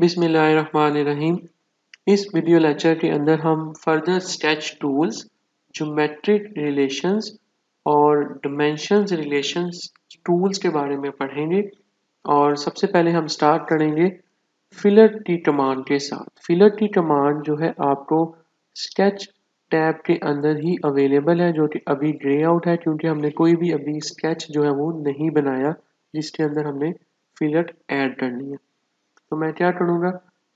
बिस्मिल्लाहिर्रहमानिर्रहीम। इस video lecture के अंदर हम further sketch tools geometric relations और डिमेंशंस रिलेशंस टूल्स के बारे में पढ़ेंगे। और सबसे पहले हम स्टार्ट करेंगे फिलर की कमांड के साथ। फिलर की कमांड जो है आपको स्केच टैब के अंदर ही अवेलेबल है, जो कि अभी ग्रे आउट है, क्योंकि हमने कोई भी अभी स्केच जो है वो नहीं बनाया, जिसके अंदर हमने फिलर ऐड करनी है। तो मैं क्या करूँगा?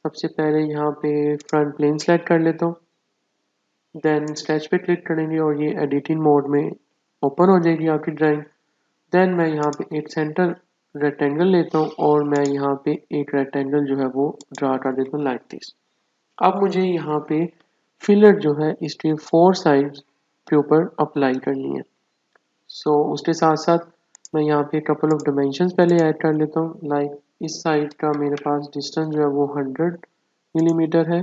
सबसे पहले यहाँ पे फ्रंट प्लेन सेलेक्ट कर लेता हूँ। देन स्केच पे क्लिक करेंगे और ये एडिटिंग मोड में ओपन हो जाएगी आपकी ड्राइंग देन मैं यहाँ पे एक सेंटर रेक्टेंगल लेता हूँ और मैं यहाँ पे एक रेक्टेंगल जो है वो ड्रा कर देता हूँ लाइक दिस अब मुझे यहाँ पे फिलर जो है इसके फोर साइड के ऊपर अप्लाई करनी है। सो so, उसके साथ साथ मैं यहाँ पे कपल ऑफ़ डिमेंशन पहले ऐड कर लेता हूँ लाइक इस साइड का मेरे पास डिस्टेंस जो है वो 100 मिलीमीटर है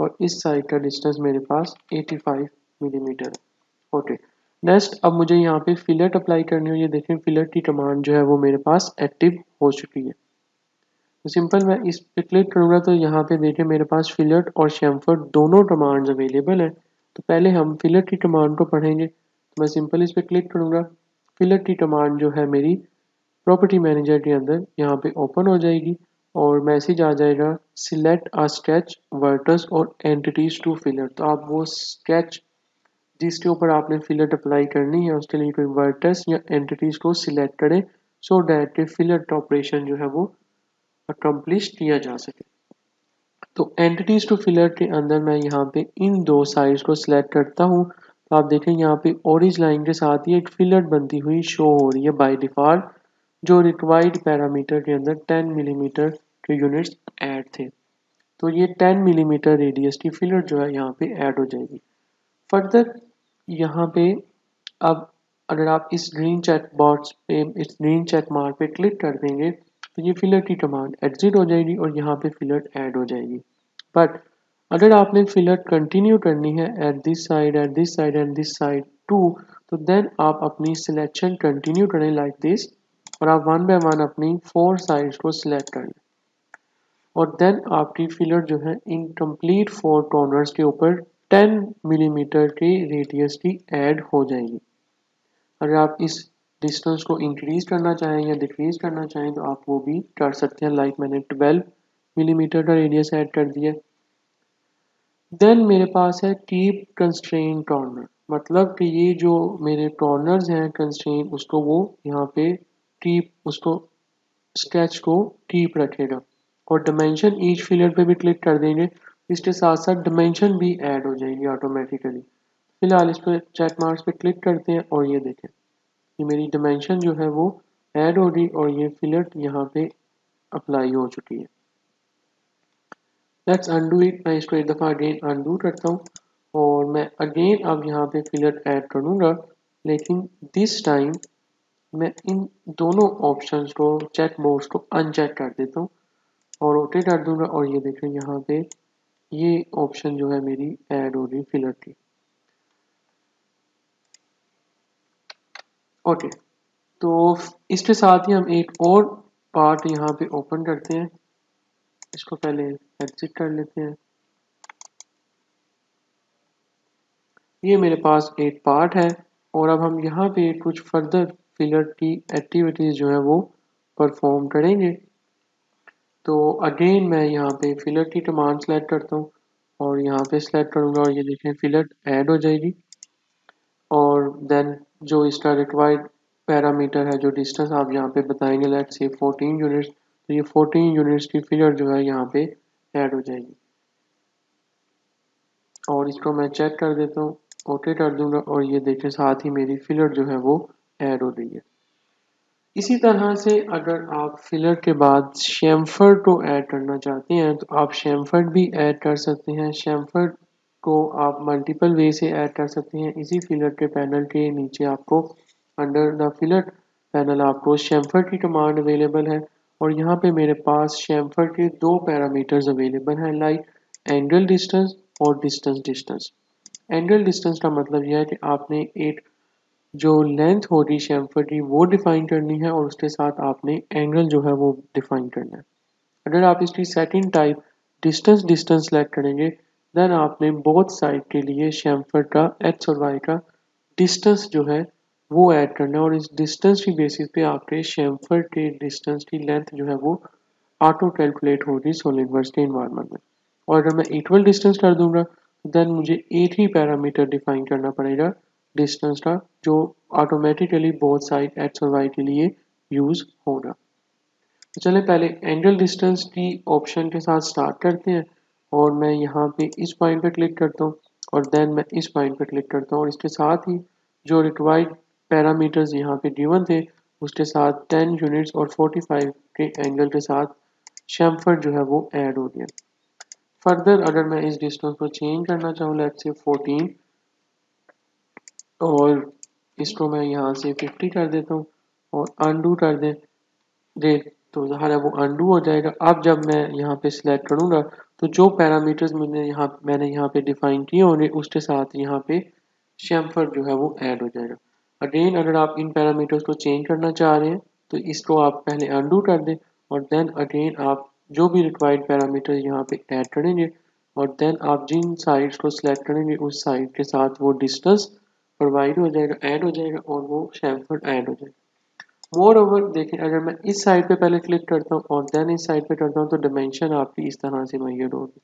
और इस साइड का डिस्टेंस मेरे पास 85 मिलीमीटर है। ओके नेक्स्ट अब मुझे यहाँ पे फिलट अप्लाई करनी हो। ये देखें फिलट की कमांड जो है वो मेरे पास एक्टिव हो चुकी है। तो सिंपल मैं इस पे क्लिक करूँगा तो यहाँ पे देखें, मेरे पास फिलट और शैम्फर दोनों कमांड्स अवेलेबल हैं। तो पहले हम फिलट की कमांड को पढ़ेंगे। तो मैं सिंपल इस पर क्लिक करूँगा। फिलट की कमांड जो है मेरी प्रॉपर्टी मैनेजर के अंदर यहाँ पे ओपन हो जाएगी और मैसेज आ जाएगा सिलेक्ट आ स्केच वर्टस और एंटिटीज टू फिलर तो आप वो स्केच जिसके ऊपर आपने फिलर अप्लाई करनी है, उसके लिए कोई वर्टस या एंटिटीज को सिलेक्ट करें सो डैट के फिलर ऑपरेशन जो है वो अकम्पलिश किया जा सके। तो एंटिटीज टू फिलर के अंदर मैं यहाँ पे इन दो साइज़ को सिलेक्ट करता हूँ। तो आप देखें यहाँ पे ओरिज लाइन के साथ ही एक फिलर बनती हुई शो हो रही है बाई डिफ़ॉल्ट जो रिक्वायर्ड पैरामीटर के अंदर 10 मिलीमीटर के यूनिट्स ऐड थे। तो ये 10 मिलीमीटर रेडियस की फिलर जो है यहाँ पे ऐड हो जाएगी। फर्दर यहाँ पे अब अगर आप इस ग्रीन चेक बॉक्स पे, इस ग्रीन चेक मार्क पे क्लिक कर देंगे तो ये फिलर की कमांड एग्जिट हो जाएगी और यहाँ पे फिलर ऐड हो जाएगी। बट अगर आपने फिलर कंटिन्यू करनी है at this side at this side and this side too तो देन आप अपनी सिलेक्शन कंटिन्यू करें लाइक दिस और आप वन बाय वन अपनी फोर साइड्स को सिलेक्ट कर लें। और देन आपकी फिलर जो है इन कंप्लीट फोर कॉर्नर्स के ऊपर 10 मिलीमीटर की रेडियस की ऐड हो जाएगी। अगर आप इस डिस्टेंस को इंक्रीज करना चाहें या डिक्रीज करना चाहें तो आप वो भी कर सकते हैं। लाइक मैंने 12 मिलीमीटर का रेडियस ऐड कर दिया। देन मेरे पास है कीप कंस्ट्रेन कॉर्नर मतलब कि ये जो मेरे कॉर्नर्स हैं कंस्ट्रेन उसको वो यहाँ पे कीप उसको स्केच को कीप रखेगा। और डिमेंशन ईच फिलर पे भी क्लिक कर देंगे, इसके साथ साथ डिमेंशन भी ऐड हो जाएगी ऑटोमेटिकली फ़िलहाल इस पर चेक मार्क्स पे क्लिक करते हैं और ये देखें। ये मेरी डिमेंशन जो है वो ऐड हो गई और ये फिलर यहाँ पे अप्लाई हो चुकी है। लेट्स अनडू इट मैं इसको एक दफ़ा अगेन अनडू करता हूँ और मैं अगेन अब यहाँ पे फिलर ऐड करूँगा लेकिन दिस टाइम मैं इन दोनों ऑप्शंस को चेक बॉक्स को अनचेक कर देता हूँ और ओके कर दूँगा और ये देखें यहाँ पे ये ऑप्शन जो है मेरी ऐड हो रही फिलर की। ओके तो इसके साथ ही हम एक और पार्ट यहाँ पे ओपन करते हैं। इसको पहले एग्जिट कर लेते हैं। ये मेरे पास एक पार्ट है और अब हम यहाँ पे कुछ फर्दर फिलर की एक्टिविटीज़ जो है वो परफॉर्म करेंगे। तो अगेन मैं यहाँ पे फिलर की कमांड सेलेक्ट करता हूँ और यहाँ पे सेलेक्ट करूँगा और ये देखें फिलर ऐड हो जाएगी। और देन जो इसका रिक्वायर्ड पैरामीटर है, जो डिस्टेंस आप यहाँ पे बताएँगे लेट से 14 यूनिट्स तो ये 14 यूनिट्स की फिलर जो है यहाँ पे ऐड हो जाएगी। और इसको मैं चेक कर देता हूँ ओके कर दूँगा और ये देखें साथ ही मेरी फिलर जो है वो ऐड हो रही है इसी तरह से अगर आप फिलर के बाद शेमफर्ड को ऐड करना चाहते हैं तो आप शेमफर्ड भी ऐड कर सकते हैं। शेमफर्ड को आप मल्टीपल वे से ऐड कर सकते हैं। इसी फिलर के पैनल के नीचे आपको अंडर द फिलर पैनल आपको शेमफर्ड की कमांड अवेलेबल है। और यहाँ पे मेरे पास शेमफर्ड के दो पैरामीटर्स अवेलेबल हैं लाइक एंगल डिस्टेंस और डिस्टेंस डिस्टेंस एंगल डिस्टेंस का मतलब यह है कि आपने एक जो लेंथ हो रही शेम्फर की वो डिफाइन करनी है और उसके साथ आपने एंगल जो है वो डिफाइन करना है। अगर आप इसकी second type distance distance select करेंगे देन आपने बोथ साइड के लिए शेमफर का एक्स और वाई का डिस्टेंस जो है वो ऐड करना है और इस डिस्टेंस की बेसिस पे आपके शेमफर के डिस्टेंस की लेंथ जो है वो ऑटो कैलकुलेट होगी सोलिड वर्स के इन्वायरमेंट में। और अगर मैं इक्वल डिस्टेंस कर दूँगा देन मुझे एक ही पैरामीटर डिफाइन करना पड़ेगा। डिस्टेंस का जो ऑटोमेटिकली बोथ साइड एक्स और वाई के लिए यूज़ होगा तो चले, पहले एंगल डिस्टेंस की ऑप्शन के साथ स्टार्ट करते हैं और मैं यहाँ पे इस पॉइंट पे क्लिक करता हूँ और देन मैं इस पॉइंट पे क्लिक करता हूँ और इसके साथ ही जो रिक्वायर्ड पैरामीटर्स यहाँ पे गिवन थे, उसके साथ 10 यूनिट्स और 45 के एंगल के साथ शैम्फर जो है वो ऐड हो गया। फर्दर अगर मैं इस डिस्टेंस को चेंज करना चाहूँ लेट से 14 और इसको मैं यहाँ से 50 कर देता हूँ और अंडू कर दें, दे तो ज़ाहिर है वो अंडू हो जाएगा। अब जब मैं यहाँ पे सिलेक्ट करूँगा तो जो पैरामीटर्स मैंने यहाँ मैंने यहाँ पे डिफाइन किए होंगे, उसके साथ यहाँ पे शैम्फर जो है वो ऐड हो जाएगा। अगेन अगर आप इन पैरामीटर्स को चेंज करना चाह रहे हैं तो इसको आप पहले अंडू कर दें और देन अगेन आप जो भी रिक्वायर्ड पैरामीटर यहाँ पे ऐड करेंगे और देन आप जिन साइड्स को सिलेक्ट करेंगे, उस साइड के साथ वो डिस्टेंस प्रोवाइड हो जाएगा ऐड हो जाएगा और वो शेमफर्ड ऐड हो जाएगा। मोर ओवर देखें अगर मैं इस साइड पे पहले क्लिक करता हूँ और देन इस साइड पे करता हूँ तो डिमेंशन आपकी इस तरह से मैयर होगी।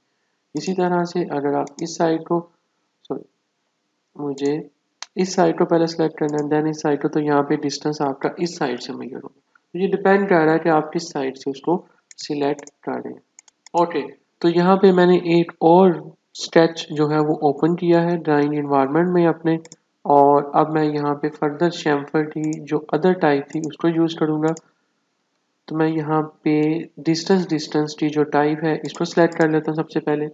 इसी तरह से अगर आप इस साइड को सॉरी मुझे इस साइड को पहले सेलेक्ट करना है देन इस साइड को तो यहाँ पे डिस्टेंस आपका इस साइड से मैयर होगा। तो ये डिपेंड कर रहा है कि आप किस साइड से उसको सिलेक्ट कर रहे हैं। ओके तो यहाँ पे मैंने एक और स्केच जो है वो ओपन किया है ड्राइंग इन्वायरमेंट में अपने और अब मैं यहाँ पे फर्दर शैम्फर की जो अदर टाइप थी, उसको यूज़ करूँगा। तो मैं यहाँ पे डिस्टेंस डिस्टेंस की जो टाइप है, इसको सिलेक्ट कर लेता हूँ सबसे पहले।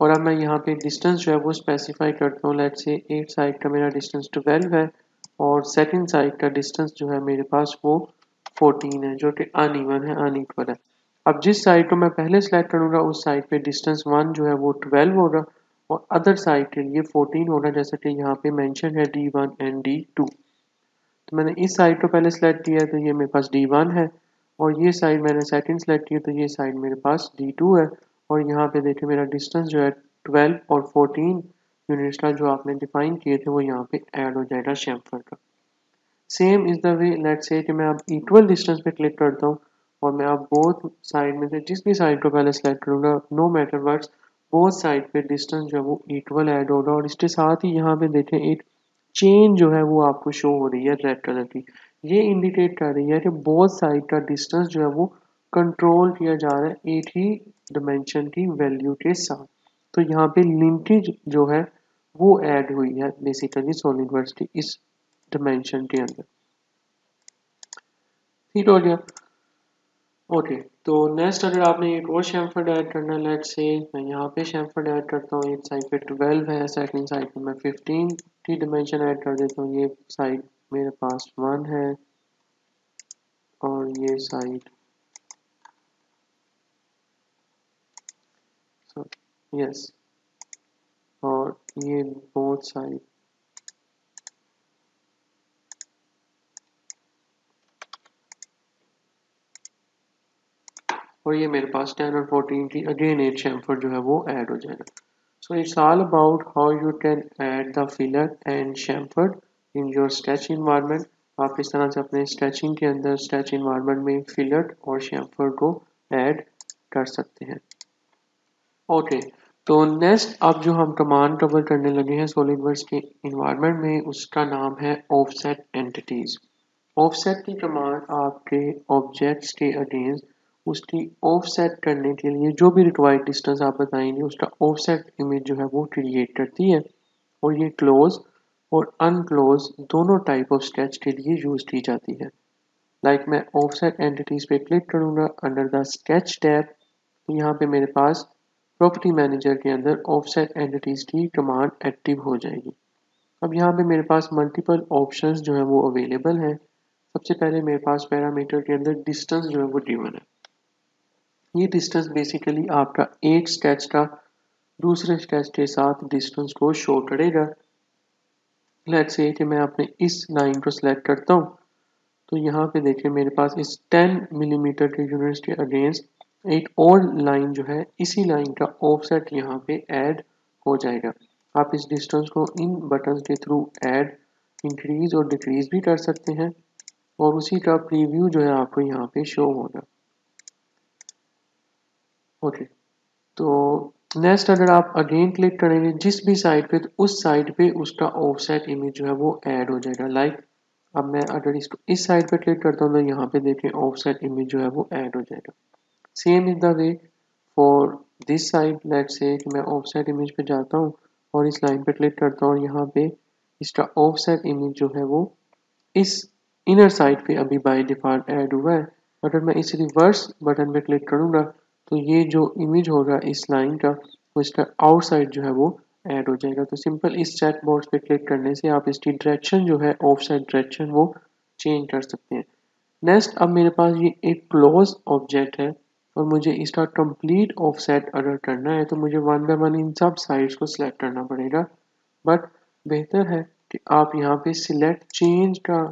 और अब मैं यहाँ पे डिस्टेंस जो है, वो स्पेसिफाई करता हूँ। लेट से एक साइड का मेरा डिस्टेंस ट्वेल्व है और सेकंड साइड का डिस्टेंस जो है, मेरे पास वो फोर्टीन है, जो कि अनइवन है अनइक्वल है। अब जिस साइड को मैं पहले सेलेक्ट करूँगा, उस साइड पे डिस्टेंस वन जो है, वो ट्वेल्व होगा। और अदर साइड के लिए फोर्टीन होगा जैसा कि यहाँ पे मेंशन है D one and D two तो मैंने इस साइड को पहले सेलेक्ट किया तो ये मेरे पास डी वन है और ये साइड मैंने सेकंड सेलेक्ट किया तो ये साइड मेरे पास डी टू है। और यहाँ पे देखिए मेरा डिस्टेंस जो है ट्वेल्व और फोर्टीन यूनिट्स का जो आपने डिफाइन किए थे, वो यहाँ पे ऐड हो जाएगा शेम्फर का। Same is the way let say कि मैं अब इक्वल डिस्टेंस पे क्लिक करता हूँ और मैं अब बोथ साइड में से जिस भी साइड को पहले सेलेक्ट करूँगा no matter words both side पे डिस्टेंस जो है वो इक्वल ऐड होगा और इसके साथ ही यहाँ पे देखें एक चेन जो है वो आपको शो हो रही है रेड कलर की। ये इंडिकेट कर रही है कि बोथ साइड का डिस्टेंस जो है वो कंट्रोल किया जा रहा है एक ही डिमेंशन की वैल्यू के साथ। तो यहाँ पे लिंकेज जो है वो ऐड हुई है बेसिकली सॉलिड वर्ड्स की इस डिमेंशन के अंदर। ठीक हो गया। ओके तो नेक्स्ट अगर आपने एक और शेमफर्ड ऐड करना लेट से मैं यहाँ पे शेमफर्ड ऐड करता हूँ, एक साइड पे ट्वेल्व है सेकंड साइड पे मैं फिफ्टीन की डिमेंशन ऐड कर देता हूँ, ये साइड मेरे पास वन है और ये साइड यस और ये बोथ साइड और ये मेरे पास टेन और फोर्टीन की अगेन एट शेम्फर जो है वो ऐड हो जाएगा। So it's all about how you can add the filler and chamfer in your sketch environment आप इस तरह से अपने स्ट्रेचिंग के अंदर स्ट्रेच इन्वायरमेंट में फिलर और शैम्फर को ऐड कर सकते हैं। ओके okay, तो नेक्स्ट अब जो हम कमांड कवर करने लगे हैं सॉलिड वर्क्स के इन्वायरमेंट में उसका नाम है ऑफसेट एंटिटीज ऑफसेट की कमांड आपके ऑब्जेक्ट्स के अगेंस्ट उसकी ऑफसेट करने के लिए जो भी रिक्वायर्ड डिस्टेंस आप बताएँगे, उसका ऑफसेट इमेज जो है वो क्रिएट करती है और ये क्लोज और अनक्लोज दोनों टाइप ऑफ़ स्केच के लिए यूज़ की जाती है। लाइक like मैं ऑफसेट एंटिटीज पे क्लिक करूँगा अंडर द स्केच टैब यहाँ पे मेरे पास प्रॉपर्टी मैनेजर के अंदर ऑफसेट एंटिटीज की कमांड एक्टिव हो जाएगी। अब यहाँ पे मेरे पास मल्टीपल ऑप्शंस जो है वो अवेलेबल हैं। सबसे पहले मेरे पास पैरामीटर के अंदर डिस्टेंस जो है वो गिवन है। ये डिस्टेंस बेसिकली आपका एक स्केच का दूसरे स्केच के साथ डिस्टेंस को शो करेगा। लेट से कि मैं अपने इस लाइन को सिलेक्ट करता हूँ। तो यहाँ पे देखिए मेरे पास इस 10 मिलीमीटर के यूनिट्स के अगेंस्ट एक और लाइन जो है, इसी लाइन का ऑफसेट यहाँ पे ऐड हो जाएगा। आप इस डिस्टेंस को इन बटन के थ्रू ऐड इंक्रीज और डिक्रीज भी कर सकते हैं। और उसी का प्रीव्यू जो है आपको यहाँ पे शो होगा। ओके तो नेक्स्ट अगर आप अगेन क्लिक करेंगे, जिस भी साइड पे तो उस साइड पे उसका ऑफसेट इमेज जो है वो ऐड हो जाएगा। लाइक अब मैं अगर इसको इस साइड पे क्लिक करता हूँ तो यहाँ पे देखें ऑफसेट इमेज जो है वो ऐड हो जाएगा। Same is the way for this side let say कि मैं ऑफसेट इमेज पे जाता हूँ और इस लाइन पे क्लिक करता हूँ यहाँ पे इसका ऑफसेट इमेज जो है वो इस इनर साइड पे अभी बाय डिफ़ॉल्ट ऐड हुआ है। अगर मैं इस रिवर्स बटन पे क्लिक करूँगा तो ये जो इमेज होगा इस लाइन का, वो इसका आउटसाइड जो है वो ऐड हो जाएगा। तो सिंपल इस चेक बॉक्स पे क्लिक करने से आप इसकी डायरेक्शन जो है ऑफ़ साइड डायरेक्शन वो चेंज कर सकते हैं। नेक्स्ट अब मेरे पास ये एक क्लोज ऑब्जेक्ट है और मुझे इसका कंप्लीट ऑफसेट अगर करना है तो मुझे वन बाय वन इन सब साइड्स को सिलेक्ट करना पड़ेगा। बट बेहतर है कि आप यहाँ पे सिलेक्ट चेंज का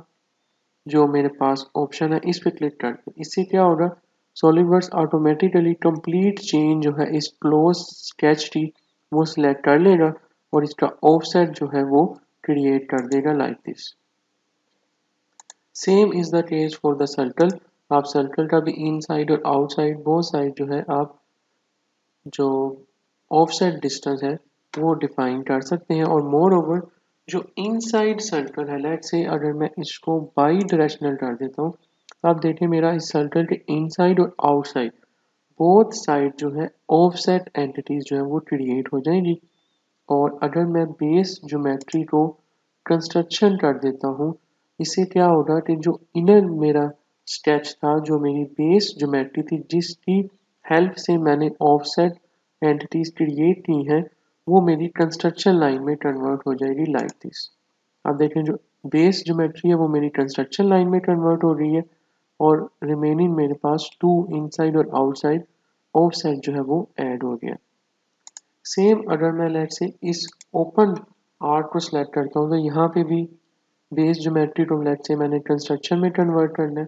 जो मेरे पास ऑप्शन है, इस पर क्लिक कर इससे क्या होगा सॉलिडवर्क्स ऑटोमेटिकली कंप्लीट चेंज जो है, इस क्लोज स्केच की वो सिलेक्ट कर लेगा और इसका ऑफसेट जो है वो क्रिएट कर देगा like this same is the case for the circle आप सर्कल का भी इनसाइड और आउटसाइड बोथ साइड जो है, आप जो ऑफसेट डिस्टेंस है, वो डिफाइन कर सकते हैं और मोर ओवर जो इनसाइड सर्कल है लेट से अगर मैं इसको बाई डायरेक्शनल कर देता हूँ अब देखिए मेरा इस सर्कल के इनसाइड और आउटसाइड बोथ साइड जो है ऑफसेट एंटिटीज जो है, वो क्रिएट हो जाएँगी। और अगर मैं बेस ज्योमेट्री को कंस्ट्रक्शन कर देता हूँ, इससे क्या होगा कि जो इनर मेरा स्केच था, जो मेरी बेस ज्योमेट्री थी, जिसकी हेल्प से मैंने ऑफसेट एंटिटीज क्रिएट की हैं, वो मेरी कंस्ट्रक्शन लाइन में कन्वर्ट हो जाएगी लाइक दिस अब देखें जो बेस ज्योमेट्री है, वो मेरी कंस्ट्रक्शन लाइन में कन्वर्ट हो रही है। और रिमेनिंग मेरे पास टू इनसाइड और आउटसाइड ऑफसेट जो है वो ऐड हो गया। सेम अगर मैं लेट से इस ओपन आर्ट को सिलेक्ट करता हूँ तो यहाँ पे भी बेस ज्योमेट्री को लेट से मैंने कंस्ट्रक्शन में कन्वर्ट करना है।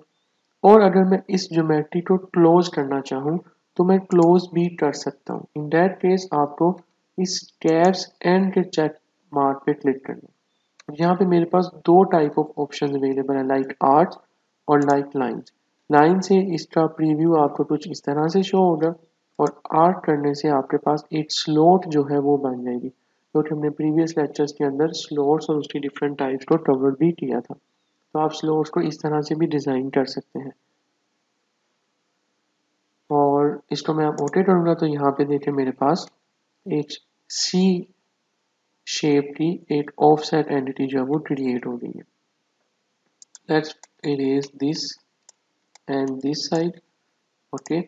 और अगर मैं इस ज्योमेट्री को क्लोज करना चाहूँ तो मैं क्लोज भी कर सकता हूँ। इन दैट केस आपको इस कैब्स एंड के चेक मार्क पे क्लिक करना है। यहाँ पे मेरे पास दो टाइप ऑफ़ ऑप्शन अवेलेबल है लाइक आर्ट्स और लाइक लाइंस लाइन से इसका प्रीव्यू आपको कुछ इस तरह से शो होगा और आर्ट करने से आपके पास एक स्लोट जो है वो बन जाएगी क्योंकि तो हमने प्रीवियस लेक्चर्स के अंदर स्लोट्स और उसकी डिफरेंट टाइप्स को कवर भी किया था। तो आप स्लोट्स को इस तरह से भी डिज़ाइन कर सकते हैं। और इसको मैं आप ओटे करूँगा तो यहाँ पे देखें मेरे पास एक सी शेप की एक ऑफसेट एंटिटी जो है वो क्रिएट हो गई है। Let's erase this and this side okay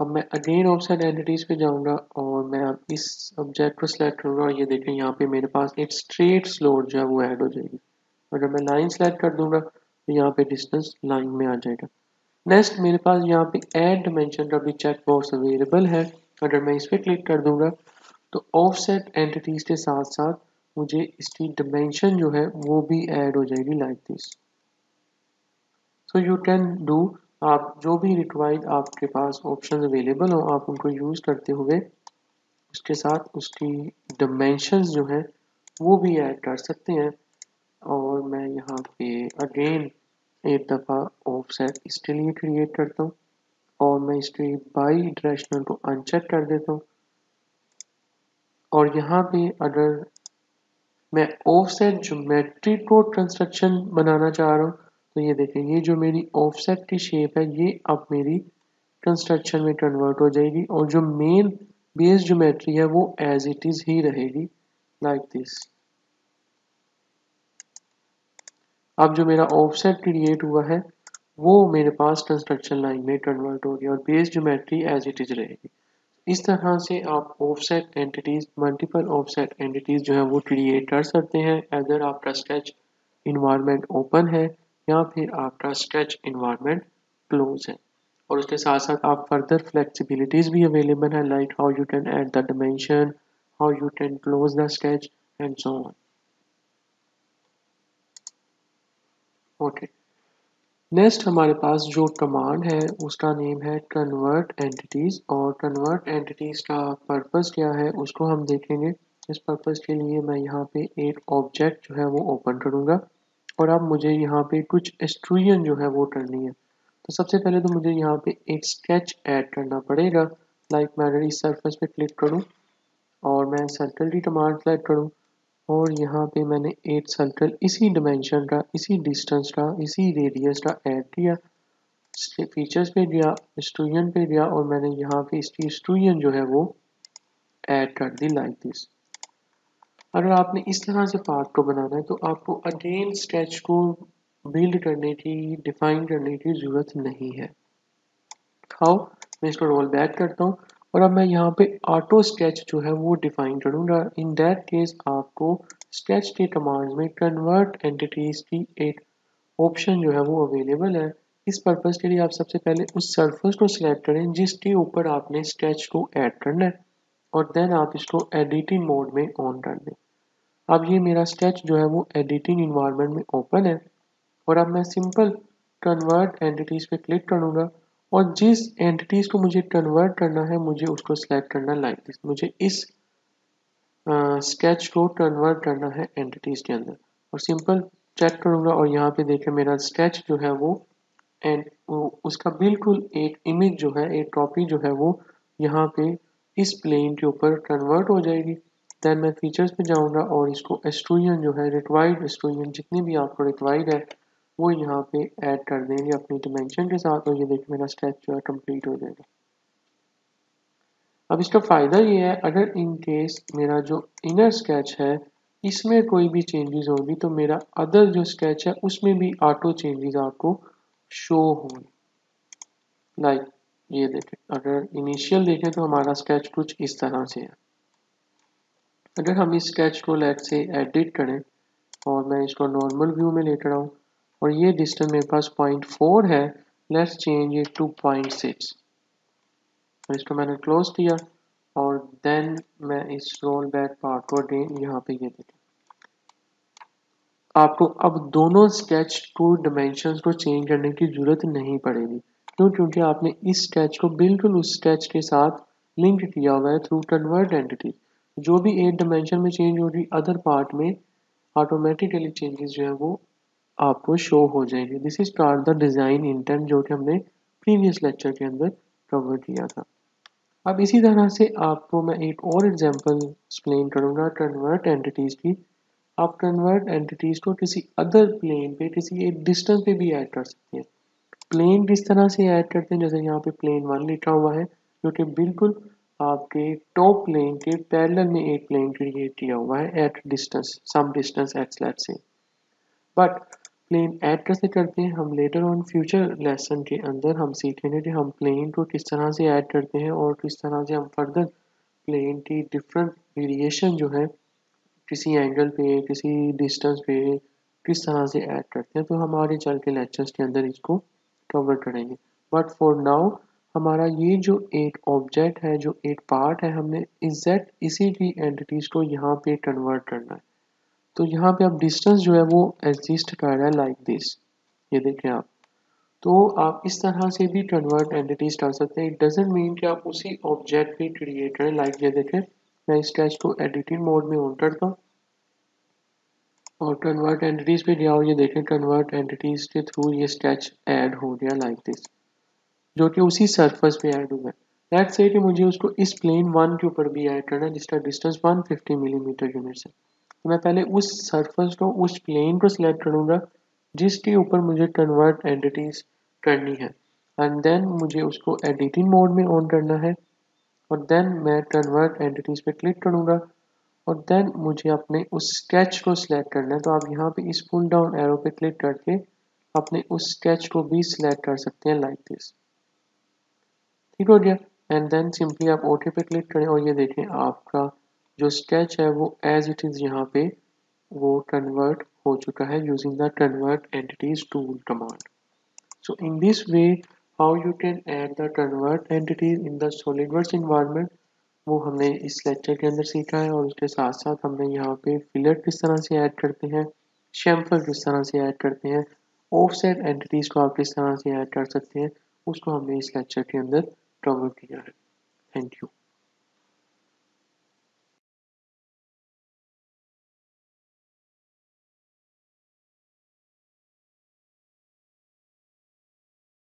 अब मैं अगेन ऑफसेट एंटिटीज पे जाऊँगा और मैं इस ऑब्जेक्ट को सिलेक्ट करूँगा और ये देखें यहाँ पे मेरे पास एक स्ट्रेट स्लोट जो है वो ऐड हो जाएगी। अगर मैं लाइन सेलेक्ट कर दूँगा तो यहाँ पे डिस्टेंस लाइन में आ जाएगा। नेक्स्ट मेरे पास यहाँ पे एड डिमेंशन का भी चेक बॉक्स अवेलेबल है। अगर मैं इस पर क्लिक कर दूँगा तो ऑफसेट एंटिटीज के साथ साथ मुझे इसकी डिमेंशन जो है वो भी ऐड हो जाएगी like this so you can do आप जो भी रिक्वायर्ड आपके पास ऑप्शन अवेलेबल हो, आप उनको यूज़ करते हुए, उसके साथ उसकी डिमेंशंस जो हैं, वो भी ऐड कर सकते हैं। और मैं यहाँ पे अगेन एक दफ़ा ऑफसेट इसके लिए क्रिएट करता हूँ। और मैं इसके बाई डायरेक्शनल को अनचेक कर देता हूँ। और यहाँ पे अगर मैं ऑफसेट ज्योमेट्री को कंस्ट्रक्शन बनाना चाह रहा हूँ तो ये देखें, ये जो मेरी ऑफसेट की शेप है, ये अब मेरी कंस्ट्रक्शन में कन्वर्ट हो जाएगी और जो मेन बेस ज्योमेट्री है, वो एज इट इज़ ही रहेगी लाइक दिस अब जो मेरा ऑफसेट क्रिएट हुआ है, वो मेरे पास कंस्ट्रक्शन लाइन में कन्वर्ट हो गया और base geometry as it is रहेगी। इस तरह से आप offset entities multiple offset entities जो है, वो क्रिएट कर सकते हैं, अगर आपका स्केच इन्वायरमेंट ओपन है या फिर आपका स्ट्रेच इन्वायरमेंट क्लोज है। और उसके साथ साथ आप फर्दर फ्लेक्सिबिलिटीज भी अवेलेबल है like how you can add the dimension how you can close the sketch and so on okay next हमारे पास जो कमांड है, उसका नेम है कन्वर्ट एंटिटीज और कन्वर्ट एंटिटीज का पर्पस क्या है, उसको हम देखेंगे। इस पर्पस के लिए मैं यहाँ पे एक ऑब्जेक्ट जो है वो ओपन करूँगा। और अब मुझे यहाँ पे कुछ एक्सट्रूजन जो है वो करनी है। तो सबसे पहले तो मुझे यहाँ पे एक स्केच ऐड करना पड़ेगा। लाइक मैं अगर इस सरफेस पे क्लिक करूँ और मैं सर्कल की कमांड सेलेक्ट करूँ और यहाँ पे मैंने एक सर्कल इसी डिमेंशन का, इसी डिस्टेंस का, इसी रेडियस का ऐड किया। फीचर्स पे गया स्टूडियन पे गया और मैंने यहाँ पे इसकी स्टूडियन जो है वो ऐड कर दी लाइक दिस अगर आपने इस तरह से पार्ट को बनाना है तो आपको अगेन स्केच को बिल्ड करने की डिफाइन करने की ज़रूरत नहीं है। हाउ? मैं इसको रोल बैक करता हूँ, और अब मैं यहाँ पे ऑटो स्केच जो है वो डिफाइन करूँगा। इन दैट केस आपको स्केच के कमांड में कन्वर्ट एंटिटीज की एक ऑप्शन जो है वो अवेलेबल है। इस पर्पज़ के लिए आप सबसे पहले उस सरफेस को सिलेक्ट करें जिसके ऊपर आपने स्केच को ऐड करना है। और देन आप इसको एडिटिंग मोड में ऑन कर दें। अब ये मेरा स्केच जो है वो एडिटिंग इन्वायरमेंट में ओपन है और अब मैं सिंपल कन्वर्ट एंटिटीज पे क्लिक करूँगा और जिस एंटिटीज को मुझे कन्वर्ट करना है, मुझे उसको सेलेक्ट करना लाइक दिस मुझे इस स्केच को कन्वर्ट करना है एंटिटीज के अंदर। और सिंपल चेक करूँगा और यहाँ पे देखें मेरा स्केच जो है वो एंड उसका बिल्कुल एक इमेज जो है, एक कॉपी जो है वो यहाँ पे इस प्लेन के ऊपर कन्वर्ट हो जाएगी। देन मैं फीचर्स पे जाऊँगा और इसको एस्ट्रोजन जो है रिक्वायर्ड एस्ट्रोजन जितनी भी आपको रिक्वायर्ड है, वो यहाँ पे ऐड कर देंगे अपनी डिमेंशन के साथ और ये देखिए मेरा स्केच जो है कंप्लीट हो जाएगा। अब इसका फ़ायदा ये है, अगर इन केस मेरा जो इनर स्केच है, इसमें कोई भी चेंजेस होगी तो मेरा अदर जो स्केच है, उसमें भी ऑटो चेंजेस आपको शो होंगे। लाइक ये देखें, अगर इनिशियल देखें तो हमारा स्केच कुछ इस तरह से है। अगर हम इस स्केच को लेट से एडिट करें और मैं इसको नॉर्मल व्यू में लेकर आऊँ और ये डिस्टेंस मेरे पास पॉइंट फोर है let's change it to point six इसको मैंने क्लोज किया और देन मैं इस रोल बैक पार्ट को अगेन यहाँ पे ये देखें। आपको अब दोनों स्केच को डिमेंशंस को चेंज करने की ज़रूरत नहीं पड़ेगी। क्यों क्योंकि आपने इस स्केच को बिल्कुल उस स्केच के साथ लिंक किया हुआ है थ्रू कन्वर्ट एंटिटी जो भी एट डिमेंशन में चेंज होगी अदर पार्ट में ऑटोमेटिकली चेंजेस जो है वो आपको शो हो जाएँगे। This is called the design intent जो कि हमने प्रीवियस लेक्चर के अंदर कवर किया था। अब इसी तरह से आपको मैं एक और एग्जांपल एक्सप्लेन करूँगा कन्वर्ट एंटिटीज़ की। आप कन्वर्ट एंटिटीज़ को किसी अदर प्लेन पे, किसी एक डिस्टेंस पे भी ऐड कर सकते हैं। प्लेन किस तरह से ऐड करते हैं? जैसे यहाँ पे प्लेन वन लिखा हुआ है, जो कि बिल्कुल आपके टॉप प्लेन के पैरेलल में एक प्लेन क्रिएट किया हुआ है at distance some distance X let's say but plane add कैसे करते हैं? हम लेटर ऑन फ्यूचर लेसन के अंदर हम सीखेंगे कि हम प्लेन को किस तरह से ऐड करते हैं और किस तरह से हम फर्दर प्लेन की डिफरेंट वेरिएशन जो है, किसी एंगल पे, किसी डिस्टेंस पे किस तरह से ऐड करते हैं। तो हम आगे चल के लेक्चर्स के अंदर इसको कवर करेंगे। बट फॉर नाउ हमारा ये जो एक ऑब्जेक्ट है, जो एक पार्ट है, हमने इजेक्ट इसी की एंटिटीज को यहाँ पे कन्वर्ट करना है। तो यहाँ पे आप डिस्टेंस जो है वो एग्जिस्ट कर रहा है लाइक दिस ये देखें आप। तो आप इस तरह से भी कन्वर्ट एंटिटीज कर सकते हैं। इट डजेंट मीन कि आप उसी ऑब्जेक्ट पे क्रिएट करें लाइक ये देखें। मैं इस स्केच को एडिटिंग मोड में ऑन करता हूँ और कन्वर्ट एंटिटीज पे गया ये देखें कन्वर्ट एंटिटीज के थ्रू ये स्केच ऐड हो गया लाइक दिस जो कि उसी सरफेस पे ऐड हुआ है। लेट्स से कि मुझे उसको इस प्लेन वन के ऊपर भी ऐड करना है, जिसका डिस्टेंस 150 मिलीमीटर mm यूनिट है। तो मैं पहले उस सरफेस को, उस प्लेन को सिलेक्ट करूँगा, जिसके ऊपर मुझे कन्वर्ट एंटिटीज करनी है। एंड देन मुझे उसको एडिटिंग मोड में ऑन करना है। और देन मैं कन्वर्ट एंटिटीज पे क्लिक करूँगा। और देन मुझे अपने उस स्केच को सिलेक्ट करना है। तो आप यहाँ पे इस पुल डाउन एरो पे क्लिक करके अपने उस स्केच को भी सिलेक्ट कर सकते हैं लाइक दिस ठीक हो गया? एंड देन सिंपली आप ओके पे क्लिक करें और ये देखें आपका जो स्केच है वो एज इट इज़ यहाँ पे वो कन्वर्ट हो चुका है using the convert entities tool command so in this way how you can add the convert entities in the SolidWorks environment वो हमने इस लेक्चर के अंदर सीखा है और उसके साथ साथ हमने यहाँ पे फिलर किस तरह से ऐड करते हैं शैम्फर किस तरह से ऐड करते हैं ऑफ़ सेट एंटिटीज को आप किस तरह से ऐड कर सकते हैं, उसको हमने इस लेक्चर के अंदर कवर किया है। Thank you